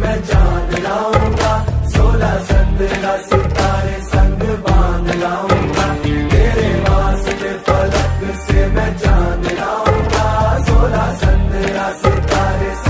मैं चाँद लाऊँगा सोलह सत्रह सितारे संग बाँध लाऊँगा। तेरे वास्ते फलक से मैं